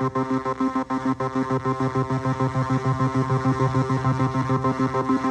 Thank you.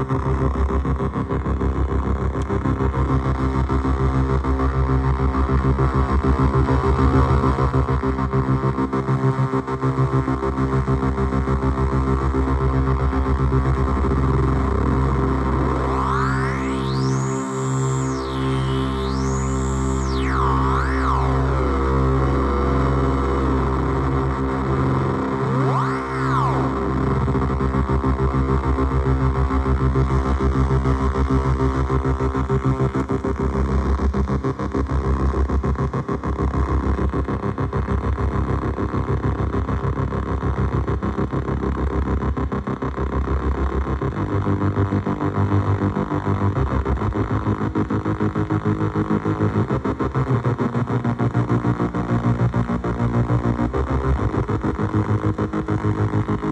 ありがと